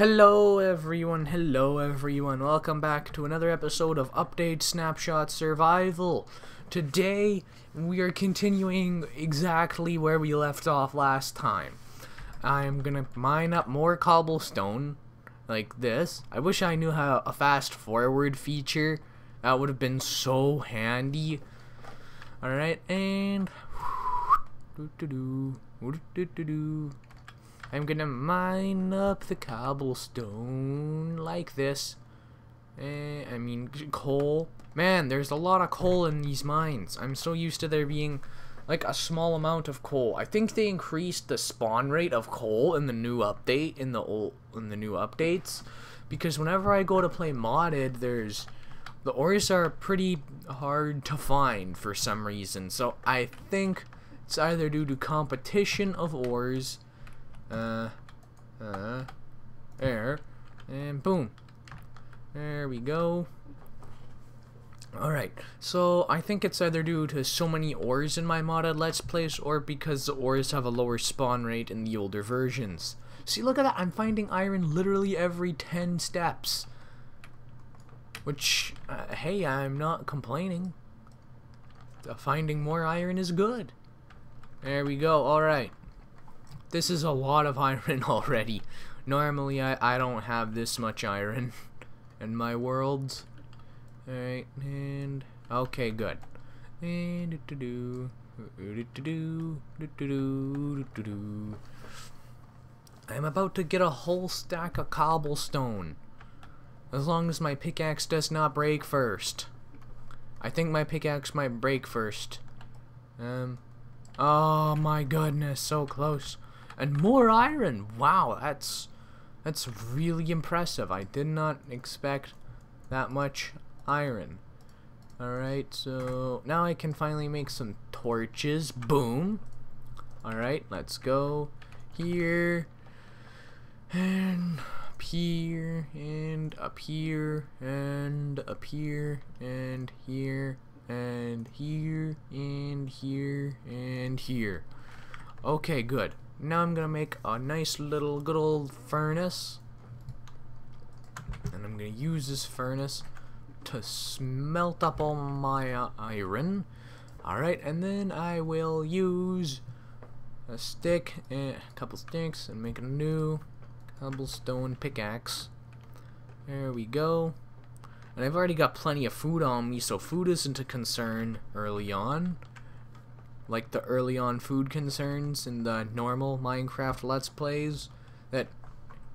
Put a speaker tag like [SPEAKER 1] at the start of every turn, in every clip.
[SPEAKER 1] Hello everyone, hello everyone, welcome back to another episode of Update Snapshot Survival. Today, we are continuing exactly where we left off last time. I'm gonna mine up more cobblestone, like this. I wish I knew how a fast forward feature, that would have been so handy. Alright, and... I'm gonna mine up the cobblestone like this. Eh, I mean, coal. Man, there's a lot of coal in these mines. I'm so used to there being like a small amount of coal. I think they increased the spawn rate of coal in the new update in the old in the new updates because whenever I go to play modded, there's the ores are pretty hard to find for some reason. So I think it's either due to competition of ores uh, uh, there, and boom. There we go. Alright, so I think it's either due to so many ores in my modded Let's Plays or because the ores have a lower spawn rate in the older versions. See, look at that, I'm finding iron literally every 10 steps. Which, uh, hey, I'm not complaining. Finding more iron is good. There we go, alright. This is a lot of iron already. Normally, I, I don't have this much iron in my worlds. Alright, and... Okay, good. And... -do -do, I'm about to get a whole stack of cobblestone. As long as my pickaxe does not break first. I think my pickaxe might break first. Um... Oh my goodness, so close. And more iron! Wow, that's that's really impressive. I did not expect that much iron. Alright, so now I can finally make some torches. Boom! Alright, let's go here and up here and up here and up here and here and here and here and here. Okay, good. Now I'm gonna make a nice little good old furnace. And I'm gonna use this furnace to smelt up all my uh, iron. Alright, and then I will use a stick and a couple sticks and make a new cobblestone pickaxe. There we go. And I've already got plenty of food on me, so food isn't a concern early on like the early on food concerns in the normal Minecraft Let's Plays that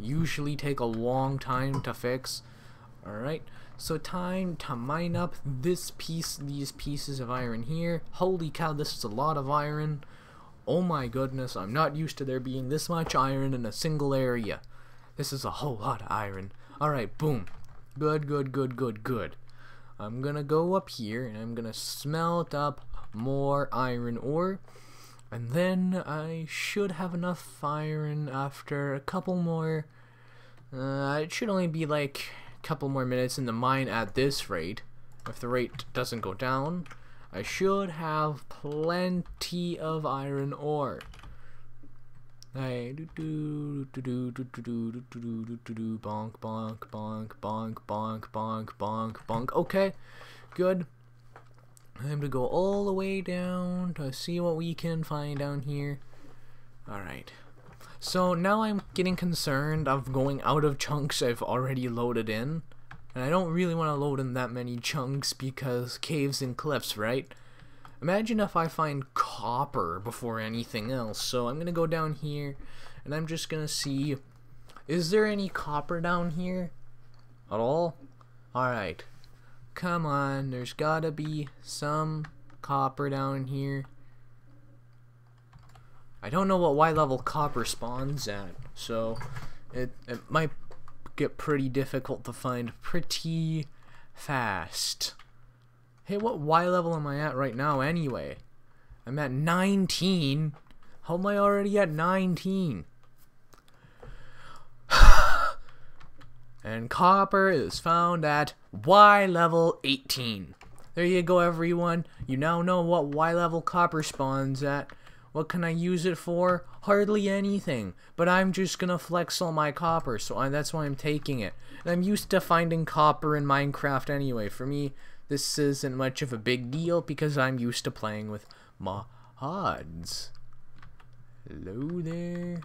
[SPEAKER 1] usually take a long time to fix. Alright, so time to mine up this piece, these pieces of iron here. Holy cow, this is a lot of iron. Oh my goodness, I'm not used to there being this much iron in a single area. This is a whole lot of iron. Alright, boom. Good, good, good, good, good. I'm gonna go up here and I'm gonna smelt up more iron ore. And then I should have enough iron after a couple more. Uh, it should only be like a couple more minutes in the mine at this rate. If the rate doesn't go down, I should have plenty of iron ore. Hey, do do do do do do do do do do do do bonk bonk bonk bonk bonk bonk bonk bonk. Okay, good. Time to go all the way down to see what we can find down here. Alright. So now I'm getting concerned of going out of chunks I've already loaded in. And I don't really want to load in that many chunks because caves and cliffs, right? Imagine if I find copper before anything else. So I'm going to go down here and I'm just going to see, is there any copper down here at all? Alright. Come on, there's gotta be some copper down here. I don't know what Y level copper spawns at, so it, it might get pretty difficult to find pretty fast. Hey, what Y level am I at right now anyway? I'm at 19. How am I already at 19? And copper is found at Y level 18. There you go everyone, you now know what Y level copper spawns at. What can I use it for? Hardly anything. But I'm just gonna flex all my copper, so I, that's why I'm taking it. And I'm used to finding copper in Minecraft anyway. For me, this isn't much of a big deal because I'm used to playing with mods. Hello there.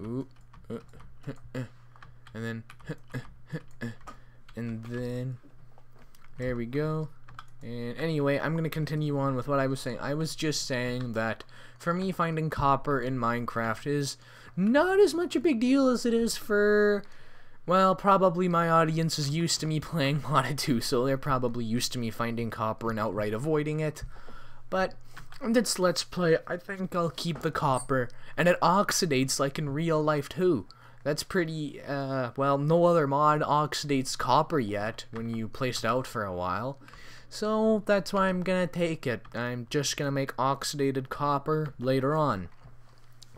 [SPEAKER 1] Ooh. Uh, uh, uh, and then and then there we go. And anyway I'm gonna continue on with what I was saying. I was just saying that for me finding copper in Minecraft is not as much a big deal as it is for well probably my audience is used to me playing Modded 2 so they're probably used to me finding copper and outright avoiding it. But this let's play I think I'll keep the copper and it oxidates like in real life too that's pretty, uh, well, no other mod oxidates copper yet when you place it out for a while. So that's why I'm gonna take it. I'm just gonna make oxidated copper later on.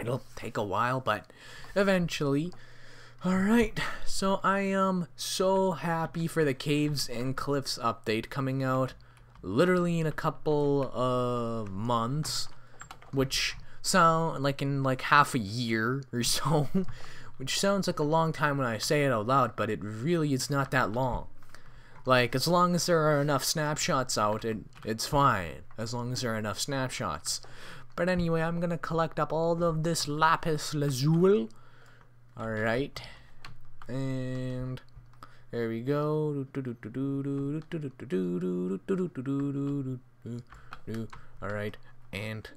[SPEAKER 1] It'll take a while, but eventually. Alright, so I am so happy for the Caves and Cliffs update coming out literally in a couple of months, which sound like in like half a year or so which sounds like a long time when I say it out loud, but it really is not that long. Like, as long as there are enough snapshots out, it, it's fine. As long as there are enough snapshots. But anyway, I'm gonna collect up all of this lapis lazuli. Alright. And there we go. Alright. And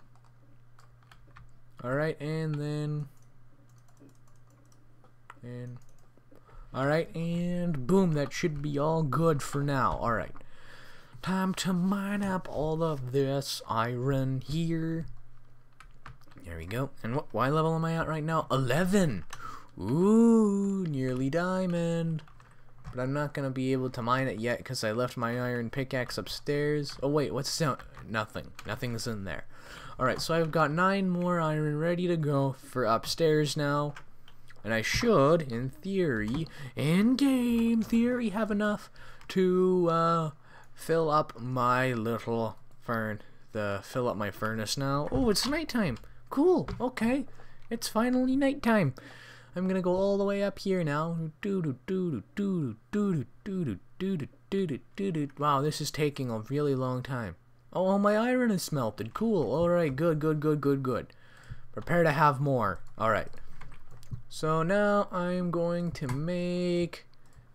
[SPEAKER 1] Alright, and then and Alright, and boom, that should be all good for now. Alright. Time to mine up all of this iron here. There we go. And what Y level am I at right now? 11! Ooh, nearly diamond. But I'm not going to be able to mine it yet because I left my iron pickaxe upstairs. Oh wait, what's down? Nothing. Nothing's in there. Alright, so I've got 9 more iron ready to go for upstairs now. And I should, in theory, in game theory, have enough to uh, fill up my little fern, the fill up my furnace now. Oh, it's nighttime. Cool. Okay, it's finally nighttime. I'm gonna go all the way up here now. Wow, this is taking a really long time. Oh, my iron is smelted. Cool. Alright, good, good, good, good, good. Prepare to have more. Alright. So now I'm going to make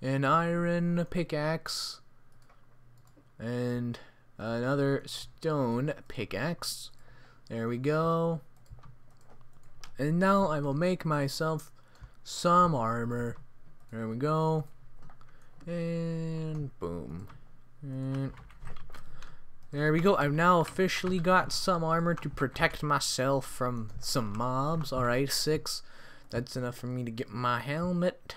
[SPEAKER 1] an iron pickaxe and another stone pickaxe. There we go. And now I will make myself some armor. There we go. And boom. And there we go. I've now officially got some armor to protect myself from some mobs. Alright, six. That's enough for me to get my helmet.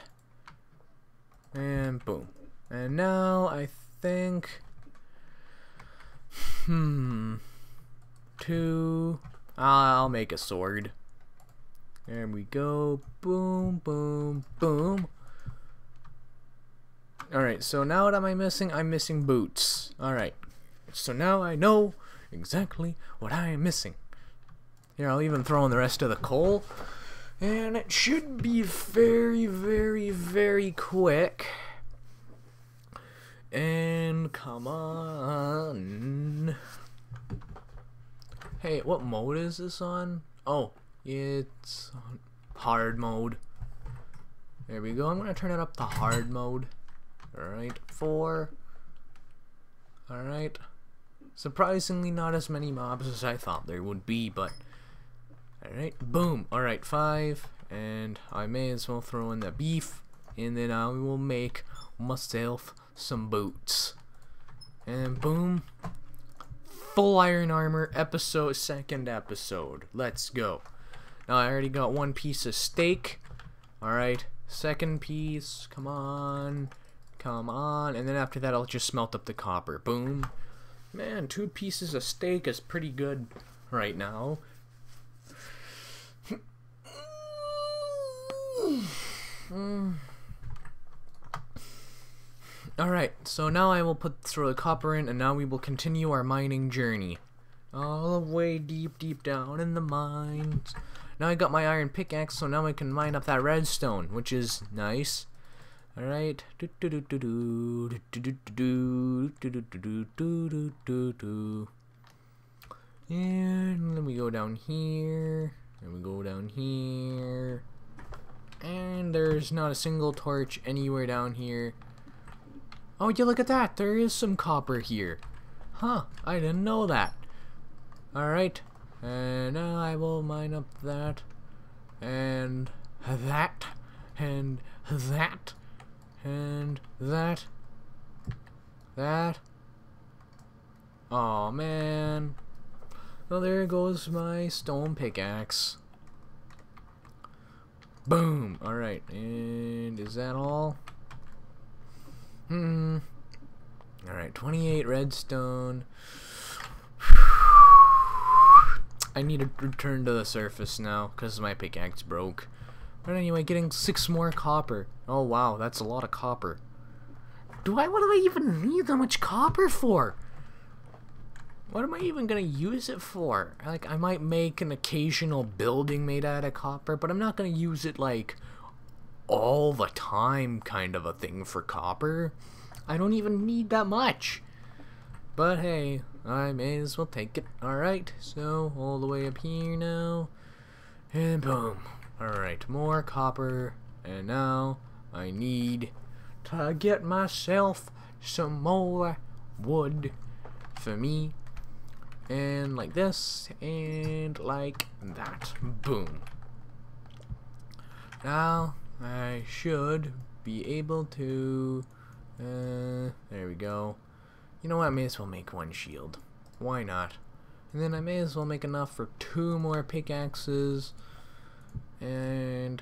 [SPEAKER 1] And boom. And now I think... Hmm. Two... I'll make a sword. There we go. Boom, boom, boom. Alright, so now what am I missing? I'm missing boots. Alright. So now I know exactly what I am missing. Here, I'll even throw in the rest of the coal. And it should be very, very, very quick. And come on. Hey, what mode is this on? Oh, it's hard mode. There we go. I'm going to turn it up to hard mode. Alright, four. Alright. Surprisingly not as many mobs as I thought there would be, but Alright, boom. Alright, five. And I may as well throw in the beef. And then I will make myself some boots. And boom. Full iron armor episode, second episode. Let's go. Now I already got one piece of steak. Alright, second piece. Come on. Come on. And then after that I'll just smelt up the copper. Boom. Man, two pieces of steak is pretty good right now. Alright, so now I will put throw the copper in and now we will continue our mining journey. All the way deep, deep down in the mines. Now I got my iron pickaxe, so now I can mine up that redstone, which is nice. Alright. And then we go down here. And we go down here. And there's not a single torch anywhere down here. Oh, yeah, look at that. There is some copper here. Huh, I didn't know that. Alright. And now I will mine up that. And that. And that. And that. That. oh, man. Well, there goes my stone pickaxe. Boom! Alright, and is that all? Hmm. Alright, 28 redstone. I need to return to the surface now, because my pickaxe broke. But anyway, getting six more copper. Oh wow, that's a lot of copper. Do I, what do I even need that much copper for? What am I even gonna use it for? Like, I might make an occasional building made out of copper, but I'm not gonna use it like all the time kind of a thing for copper. I don't even need that much. But hey, I may as well take it. Alright, so all the way up here now. And boom. Alright, more copper. And now I need to get myself some more wood for me and like this and like that. Boom. Now I should be able to uh, there we go. You know what? I may as well make one shield. Why not? And then I may as well make enough for two more pickaxes and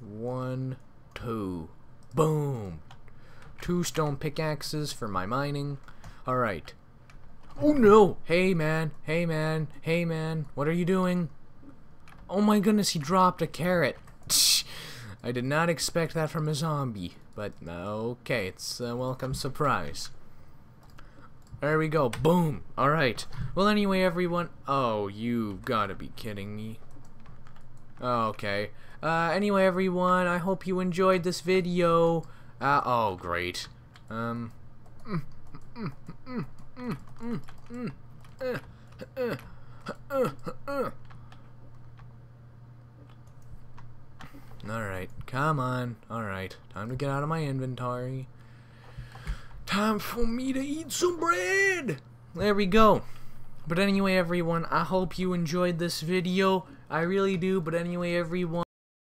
[SPEAKER 1] one two. Boom. Two stone pickaxes for my mining. Alright Oh no! Hey man, hey man, hey man, what are you doing? Oh my goodness, he dropped a carrot. I did not expect that from a zombie, but uh, okay, it's a welcome surprise. There we go, boom! Alright, well anyway everyone, oh, you've gotta be kidding me. Okay, uh, anyway everyone, I hope you enjoyed this video. Uh, oh great. Um, mm, mm, mm, mm, mm. Alright, come on. Alright, time to get out of my inventory. Time for me to eat some bread! There we go. But anyway, everyone, I hope you enjoyed this video. I really do, but anyway, everyone.